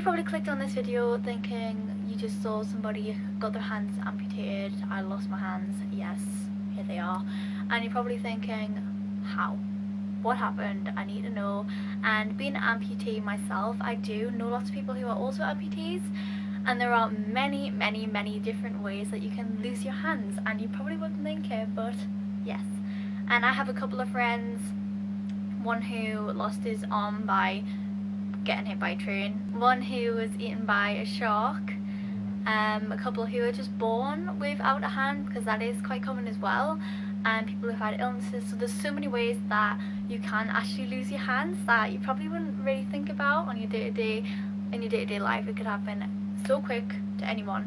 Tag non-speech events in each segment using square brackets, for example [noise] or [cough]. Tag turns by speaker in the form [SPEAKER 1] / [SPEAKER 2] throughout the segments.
[SPEAKER 1] You probably clicked on this video thinking you just saw somebody got their hands amputated, I lost my hands, yes, here they are. And you're probably thinking, how? What happened? I need to know. And being an amputee myself, I do know lots of people who are also amputees and there are many, many, many different ways that you can lose your hands and you probably wouldn't think it, but yes and I have a couple of friends one who lost his arm by getting hit by a train. One who was eaten by a shark um, a couple who are just born without a hand because that is quite common as well and people who've had illnesses. So there's so many ways that you can actually lose your hands that you probably wouldn't really think about on your day-to-day -day, in your day-to-day -day life. It could happen so quick to anyone.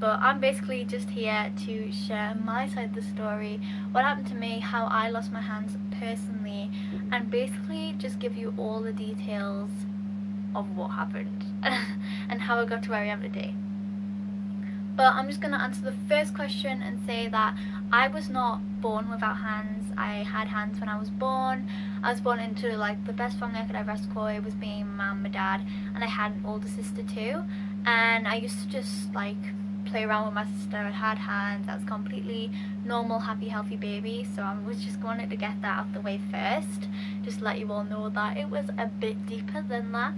[SPEAKER 1] But I'm basically just here to share my side of the story, what happened to me, how I lost my hands personally, and basically just give you all the details of what happened [laughs] and how I got to where I am today. But I'm just going to answer the first question and say that I was not born without hands. I had hands when I was born. I was born into like the best family I could ever ask for. It was me, my mum, my dad, and I had an older sister too. And I used to just like play around with my sister. I had hands. I was completely normal, happy, healthy baby. So I was just wanting to get that out the way first. Just let you all know that it was a bit deeper than that.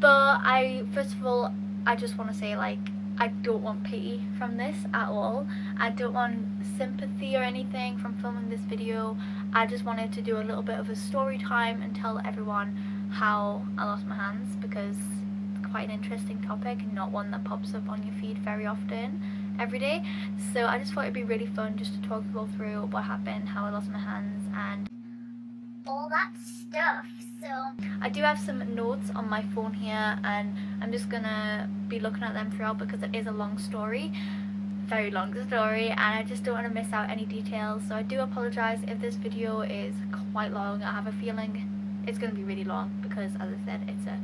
[SPEAKER 1] But I, first of all, I just want to say like, I don't want pity from this at all. I don't want sympathy or anything from filming this video. I just wanted to do a little bit of a story time and tell everyone how I lost my hands because quite an interesting topic not one that pops up on your feed very often every day. So I just thought it'd be really fun just to talk you all through what happened how I lost my hands and
[SPEAKER 2] all that stuff. So
[SPEAKER 1] I do have some notes on my phone here and I'm just gonna be looking at them throughout because it is a long story very long story and I just don't want to miss out any details. So I do apologize if this video is quite long. I have a feeling it's going to be really long because as I said it's a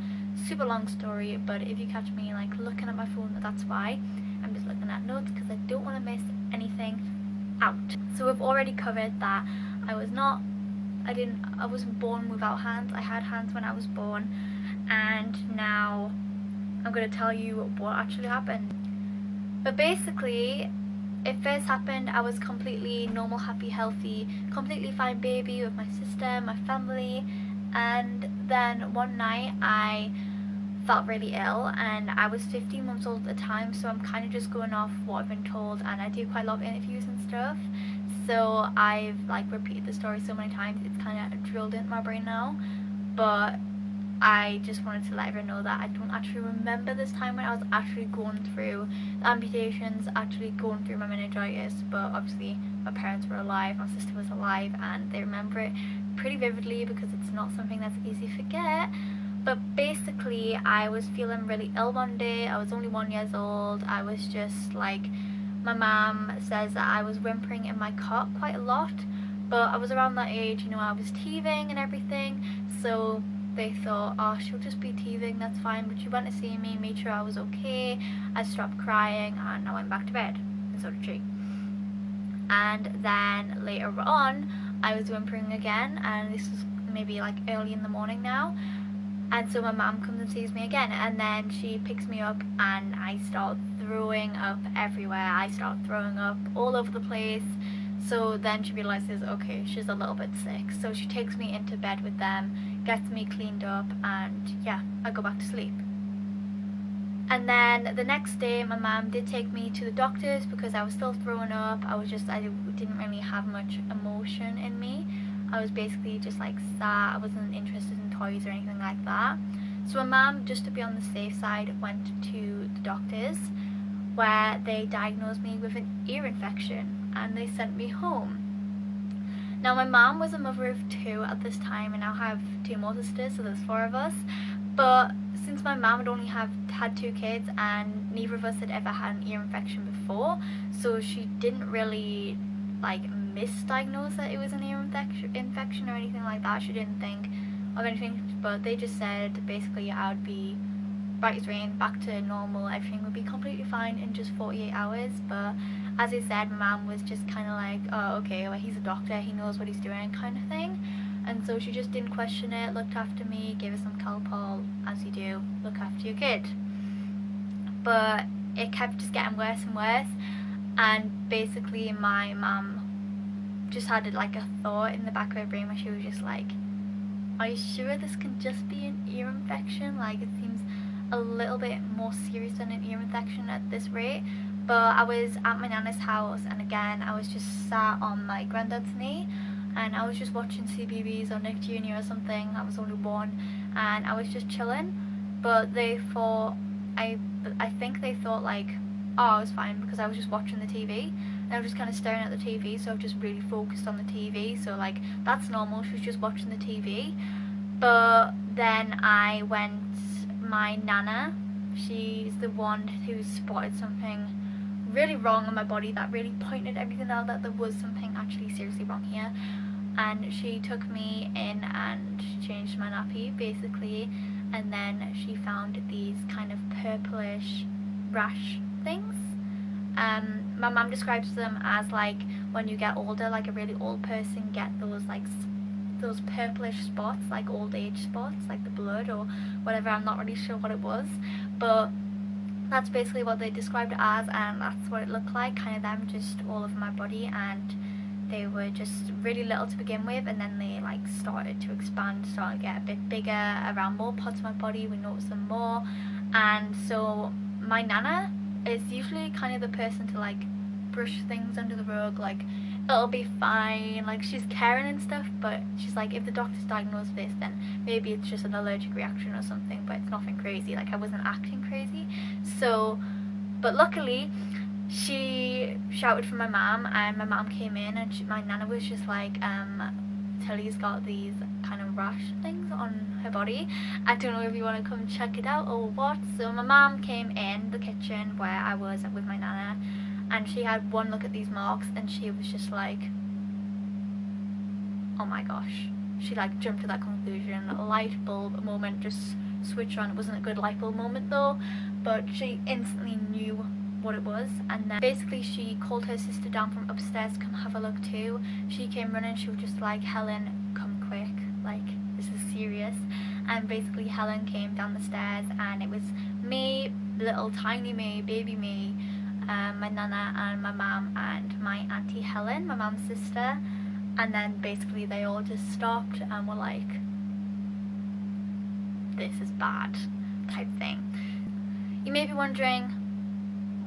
[SPEAKER 1] super long story but if you catch me like looking at my phone that's why. I'm just looking at notes because I don't want to miss anything out. So we've already covered that I was not I didn't I wasn't born without hands. I had hands when I was born and now I'm going to tell you what actually happened. But basically it first happened I was completely normal happy healthy completely fine baby with my sister my family and then one night I felt really ill and I was 15 months old at the time so I'm kind of just going off what I've been told and I do quite a lot of interviews and stuff so I've like repeated the story so many times it's kind of drilled into my brain now but I just wanted to let everyone know that I don't actually remember this time when I was actually going through the amputations, actually going through my meningitis, but obviously my parents were alive, my sister was alive, and they remember it pretty vividly because it's not something that's easy to forget. But basically, I was feeling really ill one day. I was only one years old. I was just like, my mom says that I was whimpering in my cot quite a lot. But I was around that age, you know, I was teething and everything. So they thought, oh, she'll just be teething, that's fine. But she went to see me, made sure I was okay. I stopped crying and I went back to bed. And so did she. And then later on, I was whimpering again and this was maybe like early in the morning now and so my mom comes and sees me again and then she picks me up and I start throwing up everywhere. I start throwing up all over the place. So then she realizes okay she's a little bit sick. So she takes me into bed with them gets me cleaned up and yeah I go back to sleep. And then the next day my mom did take me to the doctors because I was still throwing up. I was just I didn't really have much emotion in me. I was basically just like sad. I wasn't interested in toys or anything like that. So my mom just to be on the safe side went to the doctors where they diagnosed me with an ear infection and they sent me home. Now my mom was a mother of two at this time and I have two more sisters so there's four of us. But since my mom had only have had two kids and neither of us had ever had an ear infection before so she didn't really like misdiagnose that it was an ear infection infection or anything like that. She didn't think of anything but they just said basically I would be bright as rain back to normal everything would be completely fine in just 48 hours but as I said, my mum was just kind of like, oh, okay, well, he's a doctor, he knows what he's doing, kind of thing. And so she just didn't question it, looked after me, gave us some Calpol, as you do, look after your kid. But it kept just getting worse and worse. And basically, my mum just had like a thought in the back of her brain where she was just like, are you sure this can just be an ear infection? Like, it seems a little bit more serious than an ear infection at this rate. But I was at my nana's house, and again, I was just sat on my granddad's knee, and I was just watching CBBC or Nick Jr. or something. I was only one, and I was just chilling. But they thought, I, I think they thought like, oh, I was fine because I was just watching the TV. I was just kind of staring at the TV, so I've just really focused on the TV. So like, that's normal. She was just watching the TV. But then I went, my nana, she's the one who spotted something really wrong on my body that really pointed everything out that there was something actually seriously wrong here and she took me in and changed my nappy basically and then she found these kind of purplish rash things um, my mum describes them as like when you get older like a really old person get those like those purplish spots like old age spots like the blood or whatever I'm not really sure what it was but that's basically what they described it as and that's what it looked like kind of them just all over my body and they were just really little to begin with and then they like started to expand started to get a bit bigger around more parts of my body we noticed them more and so my nana is usually kind of the person to like brush things under the rug like it'll be fine like she's caring and stuff but she's like if the doctor's diagnosed this then maybe it's just an allergic reaction or something but it's nothing crazy like I wasn't acting crazy. So but luckily she shouted for my mom and my mom came in and she, my nana was just like um Tilly's got these kind of rash things on her body. I don't know if you want to come check it out or what. So my mom came in the kitchen where I was with my nana and she had one look at these marks and she was just like oh my gosh. She like jumped to that conclusion. Light bulb moment just switch on. It wasn't a good light bulb moment though but she instantly knew what it was and then basically she called her sister down from upstairs come have a look too. She came running she was just like Helen come quick like this is serious. And basically Helen came down the stairs and it was me little tiny me baby me um, my nana and my mum and my auntie Helen, my mum's sister, and then basically they all just stopped and were like, this is bad type thing. You may be wondering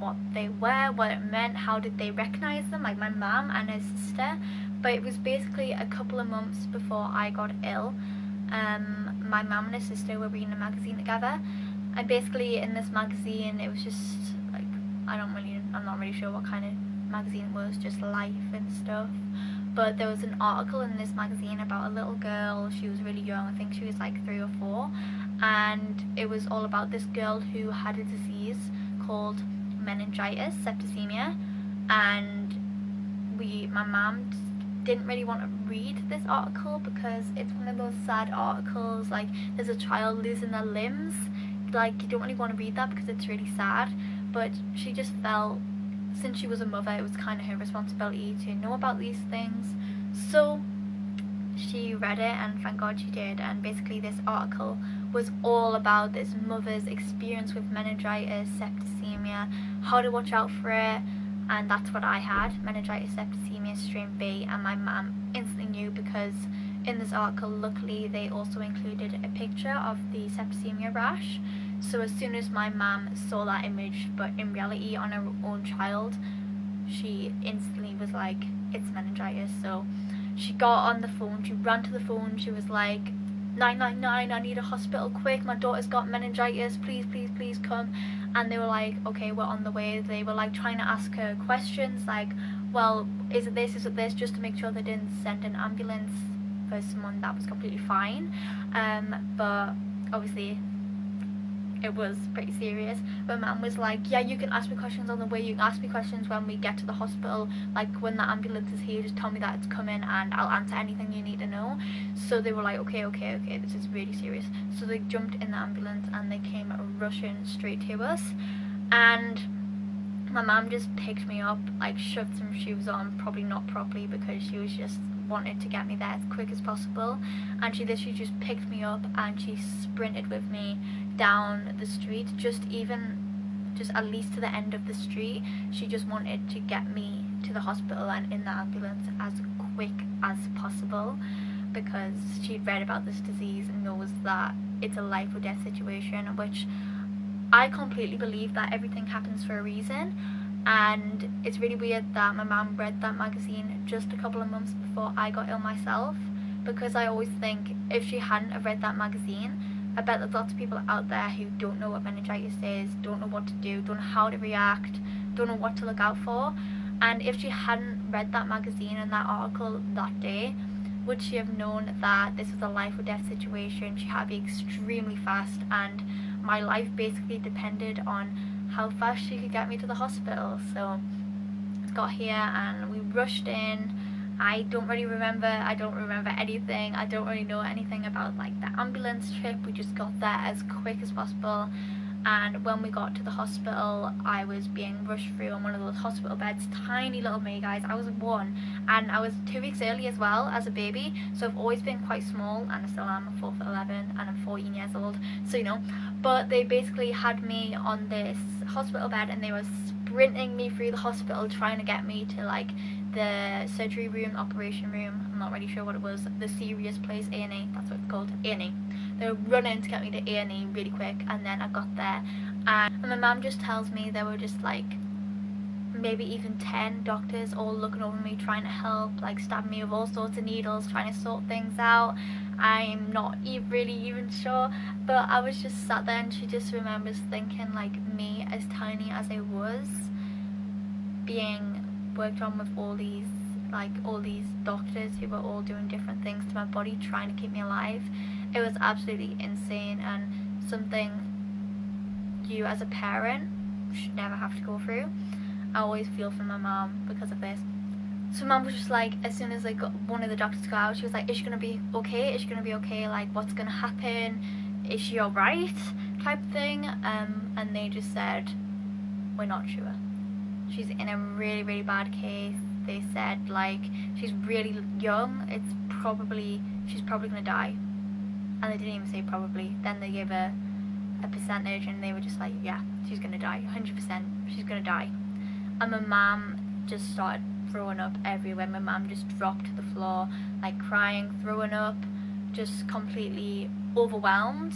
[SPEAKER 1] what they were, what it meant, how did they recognize them, like my mum and her sister, but it was basically a couple of months before I got ill. Um, my mum and her sister were reading a magazine together, and basically in this magazine it was just like I don't really, I'm not really sure what kind of magazine it was, just life and stuff. But there was an article in this magazine about a little girl, she was really young, I think she was like three or four, and it was all about this girl who had a disease called meningitis, septicemia, and we, my mum didn't really want to read this article because it's one of those sad articles, like there's a child losing their limbs, like you don't really want to read that because it's really sad but she just felt since she was a mother it was kind of her responsibility to know about these things. So she read it and thank god she did and basically this article was all about this mother's experience with meningitis septicemia how to watch out for it and that's what I had meningitis septicemia strain B and my mum instantly knew because in this article luckily they also included a picture of the septicemia rash so as soon as my mum saw that image, but in reality on her own child, she instantly was like, it's meningitis. So she got on the phone, she ran to the phone, she was like, 999, I need a hospital quick, my daughter's got meningitis, please, please, please come. And they were like, okay, we're on the way. They were like trying to ask her questions like, well, is it this, is it this, just to make sure they didn't send an ambulance for someone that was completely fine. Um, but obviously it was pretty serious. But mum was like, yeah, you can ask me questions on the way, you can ask me questions when we get to the hospital, like when the ambulance is here, just tell me that it's coming and I'll answer anything you need to know. So they were like, okay, okay, okay, this is really serious. So they jumped in the ambulance and they came rushing straight to us. And my mum just picked me up, like shoved some shoes on, probably not properly because she was just wanted to get me there as quick as possible and she literally just picked me up and she sprinted with me down the street just even just at least to the end of the street she just wanted to get me to the hospital and in the ambulance as quick as possible because she'd read about this disease and knows that it's a life or death situation which I completely believe that everything happens for a reason. And it's really weird that my mum read that magazine just a couple of months before I got ill myself because I always think if she hadn't have read that magazine I bet there's lots of people out there who don't know what meningitis is, don't know what to do, don't know how to react, don't know what to look out for and if she hadn't read that magazine and that article that day would she have known that this was a life or death situation she had to be extremely fast and my life basically depended on how fast she could get me to the hospital. So got here and we rushed in. I don't really remember, I don't remember anything. I don't really know anything about like the ambulance trip. We just got there as quick as possible. And when we got to the hospital I was being rushed through on one of those hospital beds. Tiny little me guys. I was one. And I was two weeks early as well as a baby. So I've always been quite small and I still am 4 foot 11 and I'm 14 years old. So you know. But they basically had me on this hospital bed and they were sprinting me through the hospital trying to get me to like the surgery room operation room I'm not really sure what it was the serious place A&E that's what it's called A&E they were running to get me to A&E really quick and then I got there and, my mum just tells me there were just like maybe even 10 doctors all looking over me trying to help like stabbing me with all sorts of needles trying to sort things out. I'm not e really even sure but I was just sat there and she just remembers thinking like me as tiny as I was being worked on with all these like all these doctors who were all doing different things to my body trying to keep me alive it was absolutely insane and something you as a parent should never have to go through. I always feel for my mom because of this. So mom was just like, as soon as like one of the doctors got out, she was like, is she gonna be okay? Is she gonna be okay? Like, what's gonna happen? Is she alright? Type thing. Um, and they just said, we're not sure. She's in a really, really bad case. They said like, she's really young. It's probably, she's probably gonna die. And they didn't even say probably. Then they gave her a percentage and they were just like yeah she's gonna die 100% she's gonna die. And my mom just started throwing up everywhere. My mom just dropped to the floor like crying throwing up just completely overwhelmed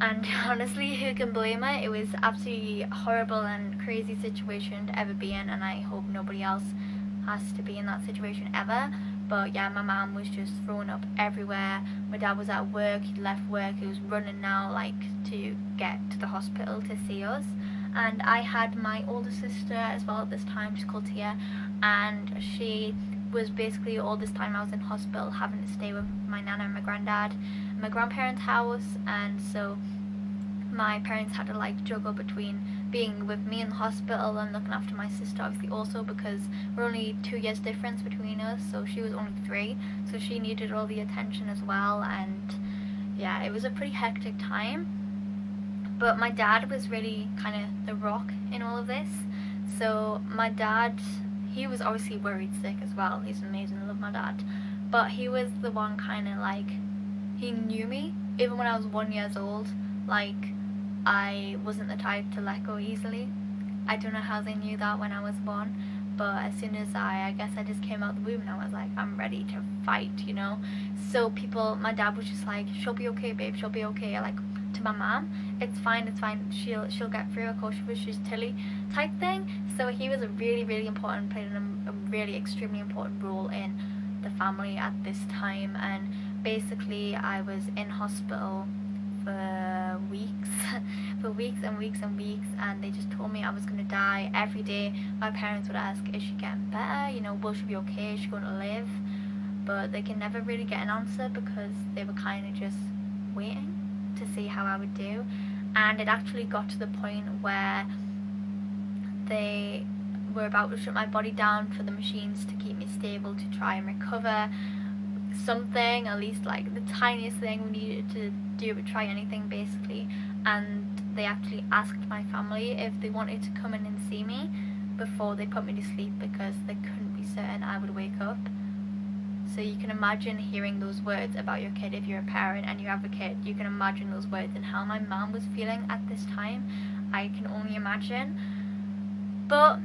[SPEAKER 1] and [laughs] honestly who can blame it it was absolutely horrible and crazy situation to ever be in and I hope nobody else has to be in that situation ever but yeah, my mum was just thrown up everywhere. My dad was at work, he'd left work, he was running now like to get to the hospital to see us. And I had my older sister as well at this time, she's called Tia, and she was basically all this time I was in hospital having to stay with my nana and my granddad my grandparents' house and so my parents had to like juggle between being with me in the hospital and looking after my sister obviously also because we're only two years difference between us so she was only three so she needed all the attention as well and yeah it was a pretty hectic time. But my dad was really kind of the rock in all of this so my dad he was obviously worried sick as well he's amazing I love my dad but he was the one kind of like he knew me even when I was one years old like I wasn't the type to let go easily. I don't know how they knew that when I was born, but as soon as I, I guess I just came out the womb and I was like, I'm ready to fight, you know? So people, my dad was just like, she'll be okay, babe, she'll be okay. Like, to my mom, it's fine, it's fine, she'll she'll get through, of course, she she's Tilly type thing. So he was a really, really important, played a really extremely important role in the family at this time. And basically, I was in hospital for weeks [laughs] for weeks and weeks and weeks and they just told me I was going to die every day. My parents would ask is she getting better? You know will she be okay? Is she going to live? But they can never really get an answer because they were kind of just waiting to see how I would do. And it actually got to the point where they were about to shut my body down for the machines to keep me stable to try and recover something, at least like the tiniest thing we needed to do try anything basically and they actually asked my family if they wanted to come in and see me before they put me to sleep because they couldn't be certain I would wake up. So you can imagine hearing those words about your kid if you're a parent and you have a kid. You can imagine those words and how my mom was feeling at this time. I can only imagine. But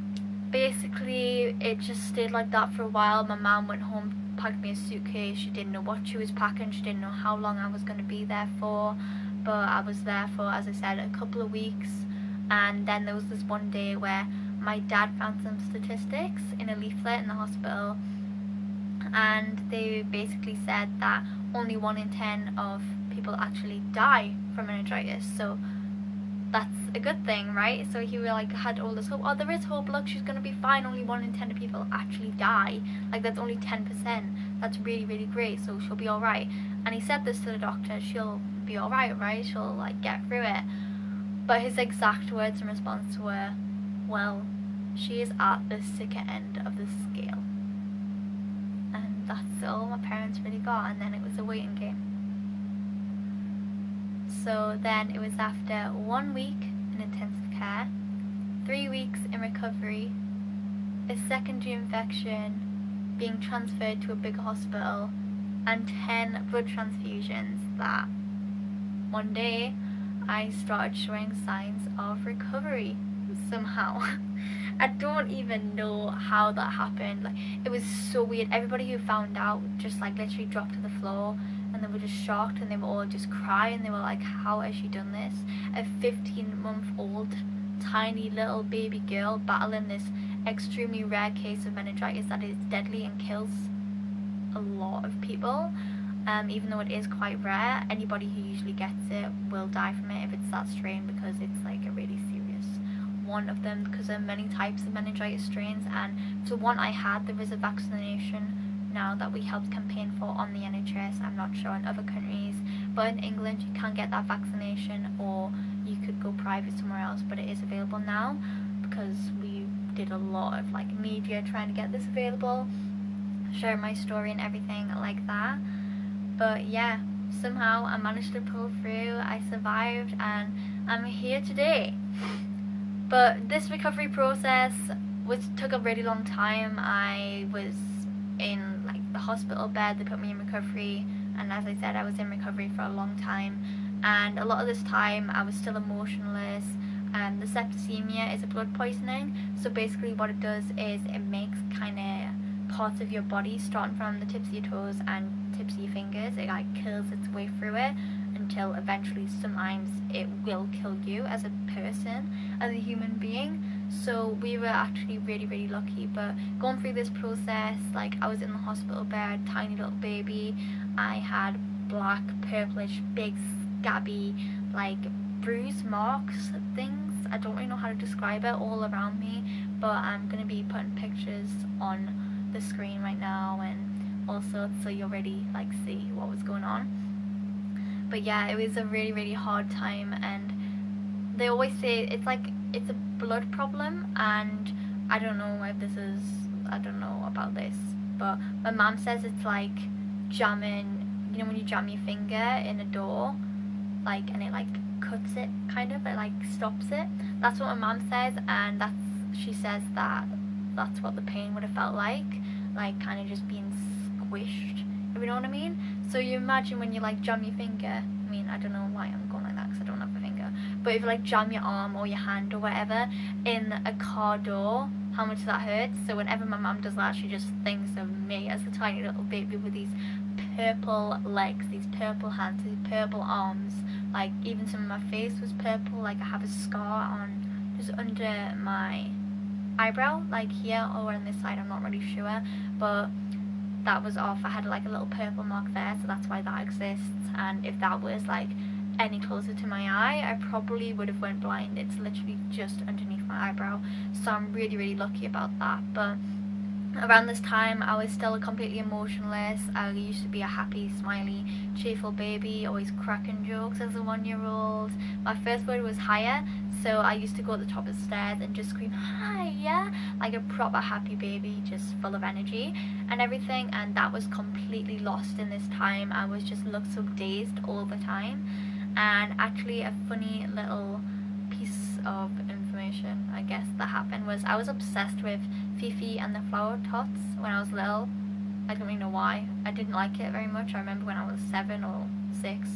[SPEAKER 1] basically it just stayed like that for a while. My mom went home, packed me a suitcase. She didn't know what she was packing. She didn't know how long I was going to be there for. But I was there for, as I said, a couple of weeks. And then there was this one day where my dad found some statistics in a leaflet in the hospital and they basically said that only one in ten of people actually die from meningitis so that's a good thing right? So he like had all this hope. Oh there is hope. Look she's gonna be fine. Only one in ten people actually die. Like that's only 10 percent. That's really really great. So she'll be all right. And he said this to the doctor. She'll be all right right? She'll like get through it. But his exact words in response were well she is at the sicker end of the scale. And that's all my parents really got. And then it was a waiting game. So then it was after one week in intensive care, three weeks in recovery, a secondary infection, being transferred to a big hospital, and 10 blood transfusions that one day I started showing signs of recovery somehow. [laughs] I don't even know how that happened. Like it was so weird. Everybody who found out just like literally dropped to the floor and they were just shocked and they were all just crying. They were like, How has she done this? A 15 month old tiny little baby girl battling this extremely rare case of meningitis that is deadly and kills a lot of people. Um, even though it is quite rare, anybody who usually gets it will die from it if it's that strain because it's like a really serious one of them because there are many types of meningitis strains and for one I had there is a vaccination now that we helped campaign for on the NHS. I'm not sure in other countries but in England you can get that vaccination or you could go private somewhere else but it is available now because we did a lot of like media trying to get this available share my story and everything like that but yeah somehow I managed to pull through I survived and I'm here today but this recovery process was took a really long time. I was in the hospital bed, they put me in recovery and as I said I was in recovery for a long time. And a lot of this time I was still emotionless and the septicemia is a blood poisoning. So basically what it does is it makes kind of parts of your body starting from the tips of your toes and tips of your fingers. It like kills its way through it until eventually sometimes it will kill you as a person, as a human being. So we were actually really, really lucky. But going through this process, like I was in the hospital bed, tiny little baby. I had black, purplish, big, scabby, like bruise marks, things. I don't really know how to describe it all around me, but I'm gonna be putting pictures on the screen right now and also so you'll already like see what was going on but yeah it was a really really hard time and they always say it's like it's a blood problem and I don't know if this is I don't know about this but my mom says it's like jamming you know when you jam your finger in a door like and it like cuts it kind of it like stops it. That's what my mom says and that's she says that that's what the pain would have felt like like kind of just being squished if you know what I mean? So you imagine when you like jam your finger, I mean I don't know why I'm going like that because I don't have a finger, but if you like jam your arm or your hand or whatever in a car door, how much that hurts. So whenever my mum does that, she just thinks of me as a tiny little baby with these purple legs, these purple hands, these purple arms. Like even some of my face was purple. Like I have a scar on just under my eyebrow, like here or on this side. I'm not really sure, but that was off I had like a little purple mark there so that's why that exists and if that was like any closer to my eye I probably would have went blind. It's literally just underneath my eyebrow. So I'm really really lucky about that. But around this time I was still completely emotionless. I used to be a happy smiley cheerful baby always cracking jokes as a one year old my first word was higher so I used to go at the top of the stairs and just scream hi yeah like a proper happy baby just full of energy and everything. And that was completely lost in this time. I was just looked so dazed all the time and actually a funny little piece of information I guess that happened was I was obsessed with Fifi and the Flower Tots when I was little. I don't really know why. I didn't like it very much. I remember when I was seven or six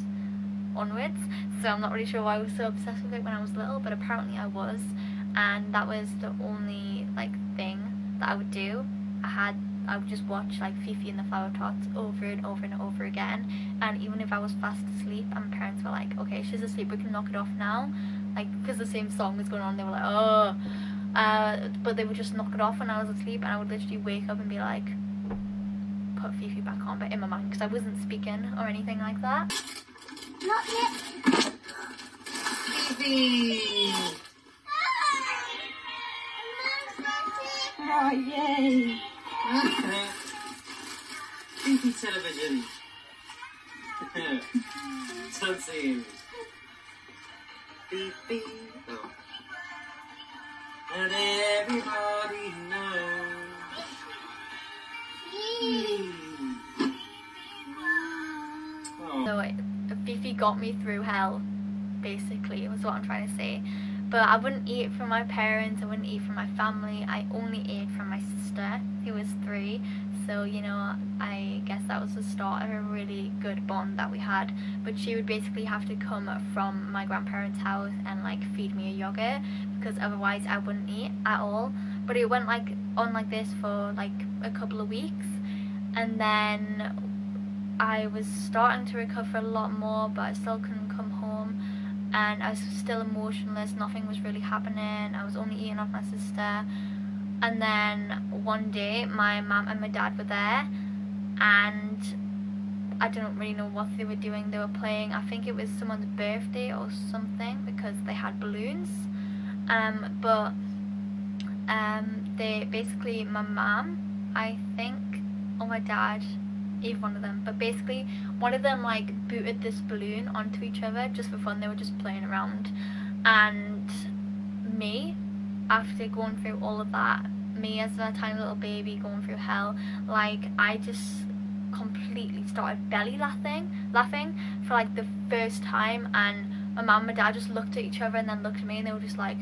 [SPEAKER 1] onwards. So I'm not really sure why I was so obsessed with it when I was little, but apparently I was. And that was the only like thing that I would do. I had I would just watch like Fifi and the Flower Tots over and over and over again. And even if I was fast asleep and my parents were like, okay, she's asleep, we can knock it off now. Like, because the same song was going on, they were like, oh. Uh, but they would just knock it off when I was asleep and I would literally wake up and be like, put Fifi back on, but in my mind, because I wasn't speaking or anything like that.
[SPEAKER 2] Not yet.
[SPEAKER 3] Fifi!
[SPEAKER 2] Ah,
[SPEAKER 3] Oh, yay! Fifi television. Cutscene. Fifi. Oh. And everybody knows. Oh.
[SPEAKER 1] So it, Fifi got me through hell, basically, was what I'm trying to say. But I wouldn't eat from my parents, I wouldn't eat from my family, I only ate from my sister, who was three. So, you know, I guess that was the start of a really good bond that we had. But she would basically have to come from my grandparents' house and like feed me a yogurt because otherwise I wouldn't eat at all. But it went like on like this for like a couple of weeks and then I was starting to recover a lot more, but I still couldn't and I was still emotionless. Nothing was really happening. I was only eating off my sister, and then one day my mum and my dad were there, and I don't really know what they were doing. They were playing. I think it was someone's birthday or something because they had balloons, um, but um, they basically my mum, I think, or my dad either one of them. But basically one of them like booted this balloon onto each other just for fun. They were just playing around. And me after going through all of that me as a tiny little baby going through hell like I just completely started belly laughing laughing for like the first time. And my mum and dad just looked at each other and then looked at me and they were just like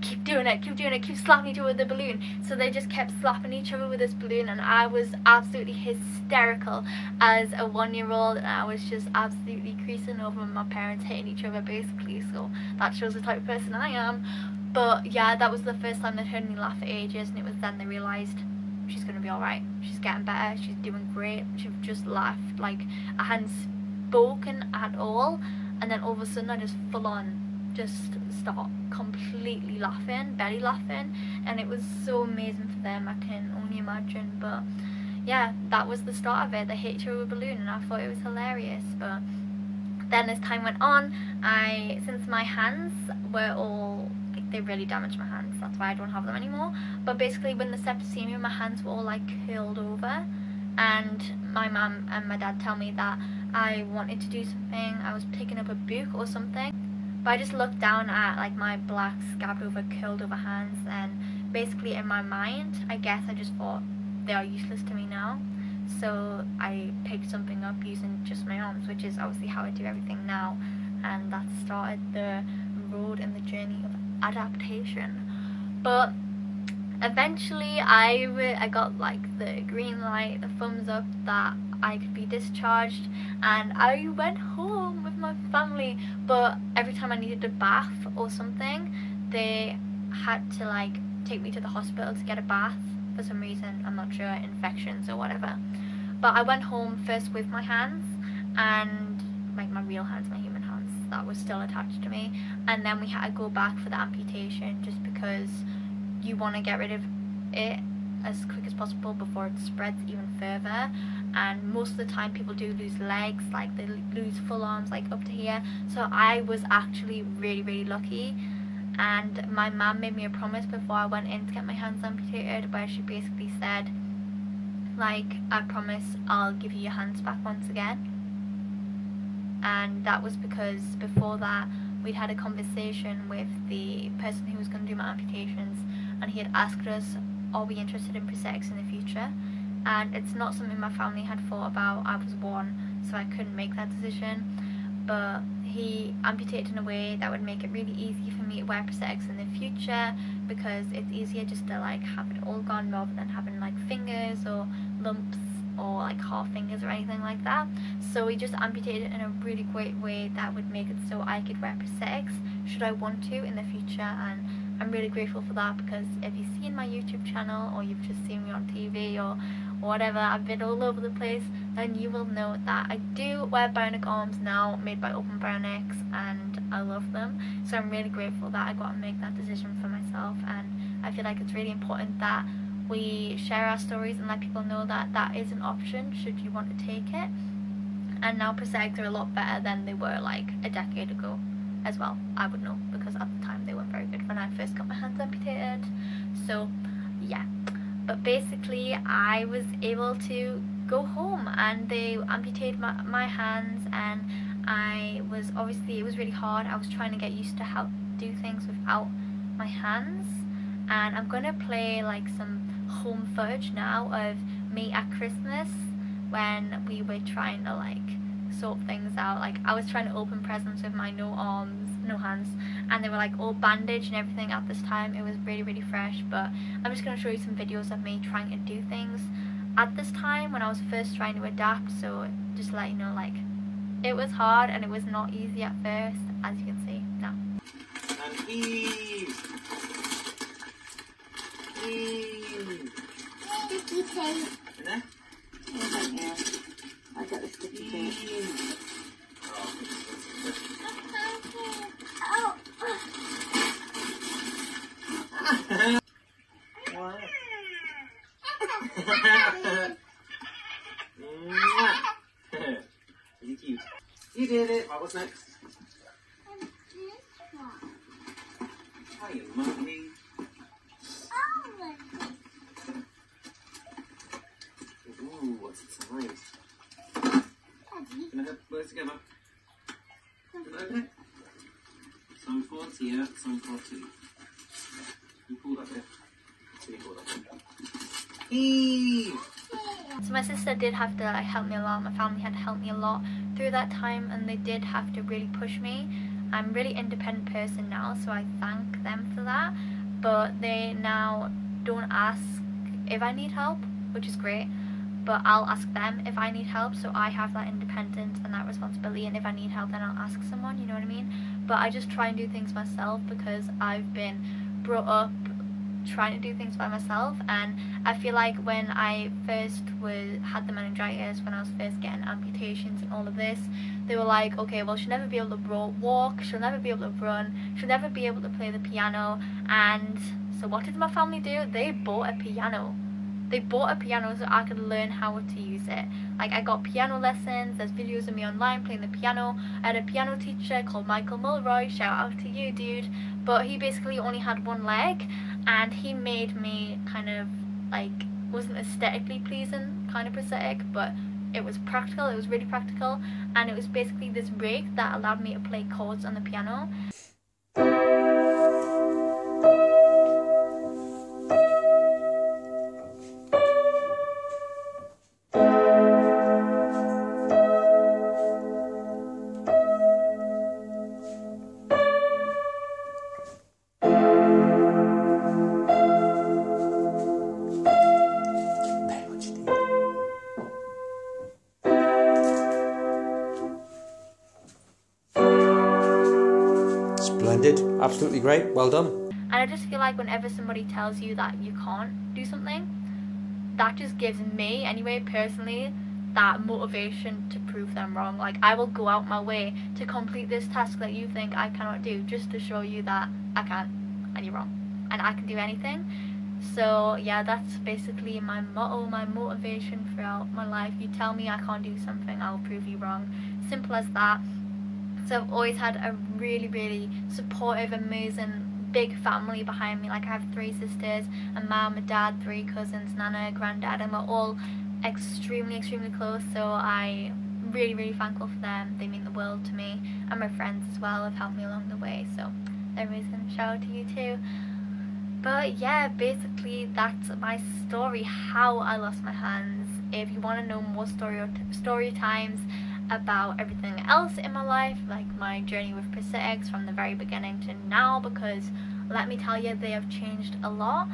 [SPEAKER 1] keep doing it, keep doing it, keep slapping each other with the balloon. So they just kept slapping each other with this balloon and I was absolutely hysterical as a one year old and I was just absolutely creasing over my parents hitting each other basically. So that shows the type of person I am. But yeah, that was the first time they'd heard me laugh for ages and it was then they realised she's going to be alright. She's getting better, she's doing great. She just laughed like I hadn't spoken at all and then all of a sudden I just full on just start completely laughing, belly laughing, and it was so amazing for them. I can only imagine, but yeah, that was the start of it. With a balloon, and I thought it was hilarious. But then as time went on, I since my hands were all they really damaged my hands. That's why I don't have them anymore. But basically, when the septicemia, my hands were all like curled over, and my mum and my dad tell me that I wanted to do something. I was picking up a book or something but I just looked down at like my black scabbed over curled over hands and basically in my mind I guess I just thought they are useless to me now. So I picked something up using just my arms which is obviously how I do everything now. And that started the road and the journey of adaptation. But eventually I, I got like the green light the thumbs up that I could be discharged and I went home with my family. But every time I needed a bath or something they had to like take me to the hospital to get a bath. For some reason I'm not sure infections or whatever. But I went home first with my hands and like my real hands my human hands that was still attached to me. And then we had to go back for the amputation just because you want to get rid of it as quick as possible before it spreads even further. And most of the time people do lose legs like they lose full arms like up to here. So I was actually really really lucky. And my mum made me a promise before I went in to get my hands amputated where she basically said like I promise I'll give you your hands back once again. And that was because before that we'd had a conversation with the person who was going to do my amputations and he had asked us are we interested in prosthetics in the future. And it's not something my family had thought about. I was one so I couldn't make that decision. But he amputated in a way that would make it really easy for me to wear prosthetics in the future because it's easier just to like have it all gone rather than having like fingers or lumps or like half fingers or anything like that. So we just amputated in a really great way that would make it so I could wear prosthetics should I want to in the future. And I'm really grateful for that because if you've seen my YouTube channel or you've just seen me on TV or whatever I've been all over the place then you will know that I do wear bionic arms now made by Open Bionics and I love them. So I'm really grateful that I got to make that decision for myself and I feel like it's really important that we share our stories and let people know that that is an option should you want to take it. And now prosthetics are a lot better than they were like a decade ago as well I would know because at the time they weren't very good when I first got my hands amputated. So yeah. But basically I was able to go home and they amputated my, my hands and I was obviously it was really hard. I was trying to get used to how to do things without my hands. And I'm gonna play like some home footage now of me at Christmas when we were trying to like sort things out. Like I was trying to open presents with my no arms no hands and they were like all bandaged and everything at this time it was really really fresh but I'm just going to show you some videos of me trying to do things at this time when I was first trying to adapt so just to let you know like it was hard and it was not easy at first as you can see now
[SPEAKER 3] And Eve. Eve.
[SPEAKER 2] Sticky tape.
[SPEAKER 3] In there?
[SPEAKER 4] I got the sticky tape. [laughs]
[SPEAKER 3] you did it. Right, what's next? Hiya, monkey. Ooh, what's inside? Can I have words together? Can I open it? Some for Tia, some for two. You pull that bit. So you pull that bit. Eve!
[SPEAKER 1] Sister did have to like, help me a lot. My family had to help me a lot through that time, and they did have to really push me. I'm a really independent person now, so I thank them for that. But they now don't ask if I need help, which is great. But I'll ask them if I need help, so I have that independence and that responsibility. And if I need help, then I'll ask someone. You know what I mean? But I just try and do things myself because I've been brought up trying to do things by myself and I feel like when I first was had the meningitis when I was first getting amputations and all of this they were like okay well she'll never be able to walk she'll never be able to run she'll never be able to play the piano and so what did my family do they bought a piano they bought a piano so I could learn how to use it. Like I got piano lessons, there's videos of me online playing the piano. I had a piano teacher called Michael Mulroy, shout out to you dude. But he basically only had one leg and he made me kind of like wasn't aesthetically pleasing kind of prosthetic but it was practical, it was really practical and it was basically this rig that allowed me to play chords on the piano.
[SPEAKER 5] Well done.
[SPEAKER 1] And I just feel like whenever somebody tells you that you can't do something, that just gives me, anyway, personally, that motivation to prove them wrong. Like, I will go out my way to complete this task that you think I cannot do just to show you that I can and you're wrong. And I can do anything. So, yeah, that's basically my motto, my motivation throughout my life. You tell me I can't do something, I'll prove you wrong. Simple as that. So I've always had a really, really supportive, amazing, big family behind me. Like I have three sisters, a mum, a dad, three cousins, nana, granddad, and we're all extremely, extremely close. So I really, really thankful for them. They mean the world to me, and my friends as well have helped me along the way. So they're amazing. Shout out to you too. But yeah, basically that's my story. How I lost my hands. If you want to know more story story times about everything else in my life, like my journey with prosthetics from the very beginning to now, because let me tell you, they have changed a lot.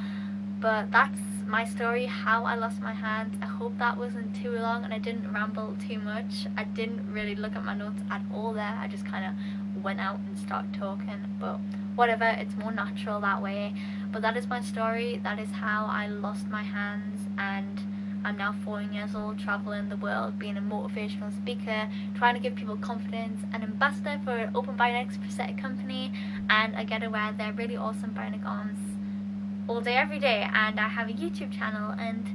[SPEAKER 1] But that's my story, how I lost my hands. I hope that wasn't too long and I didn't ramble too much. I didn't really look at my notes at all there. I just kind of went out and started talking. But whatever, it's more natural that way. But that is my story. That is how I lost my hands and I'm now 14 years old, traveling the world, being a motivational speaker, trying to give people confidence, an ambassador for an Open Bionics prosthetic company, and I get to wear their really awesome bionic arms all day, every day. And I have a YouTube channel and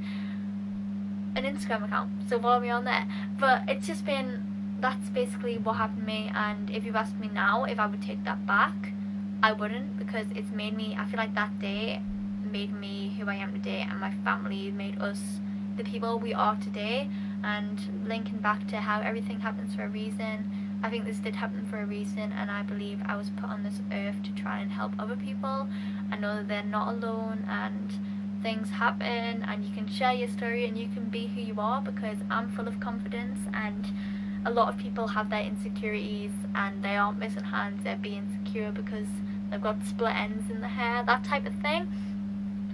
[SPEAKER 1] an Instagram account, so follow me on there. But it's just been, that's basically what happened to me. And if you asked me now if I would take that back, I wouldn't because it's made me, I feel like that day made me who I am today and my family made us the people we are today and linking back to how everything happens for a reason. I think this did happen for a reason and I believe I was put on this earth to try and help other people. I know that they're not alone and things happen and you can share your story and you can be who you are because I'm full of confidence and a lot of people have their insecurities and they aren't missing hands they're being insecure because they've got split ends in the hair that type of thing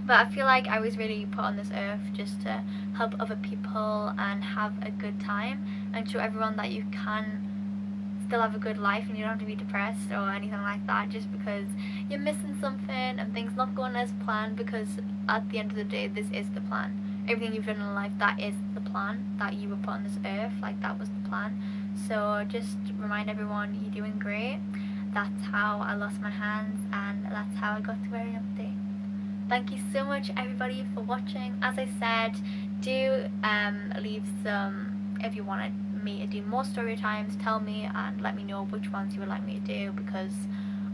[SPEAKER 1] but I feel like I was really put on this earth just to help other people and have a good time and show everyone that you can still have a good life and you don't have to be depressed or anything like that just because you're missing something and things not going as planned because at the end of the day this is the plan. Everything you've done in life that is the plan that you were put on this earth like that was the plan. So just remind everyone you're doing great. That's how I lost my hands and that's how I got to where I am today thank you so much everybody for watching. As I said do um, leave some if you wanted me to do more story times tell me and let me know which ones you would like me to do because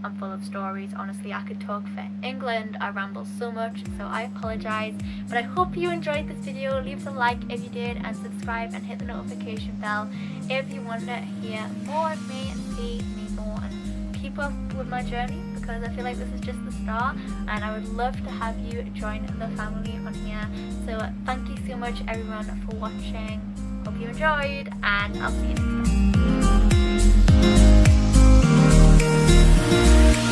[SPEAKER 1] I'm full of stories. Honestly I could talk for England. I ramble so much so I apologize. But I hope you enjoyed this video. Leave a like if you did and subscribe and hit the notification bell if you want to hear more of me and see me more and keep up with my journey because I feel like this is just the start and I would love to have you join the family on here. So uh, thank you so much everyone for watching. Hope you enjoyed and I'll see you next time.